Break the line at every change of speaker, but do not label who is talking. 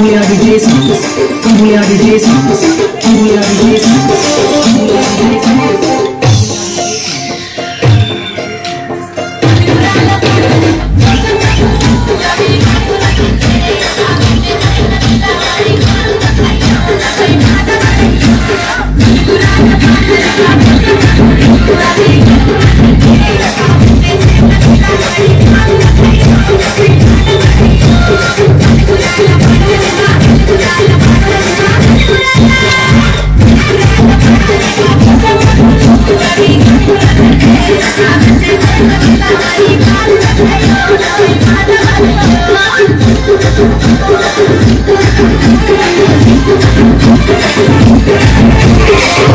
we are the DJs, we are the DJs, we are the DJs. Yeah.